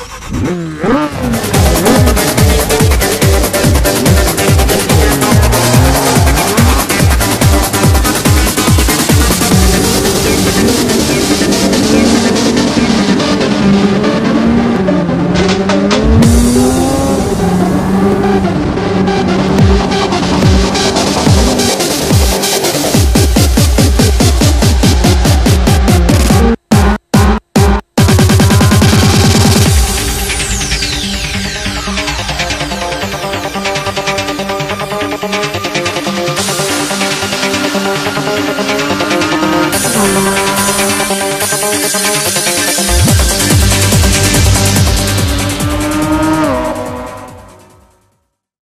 Música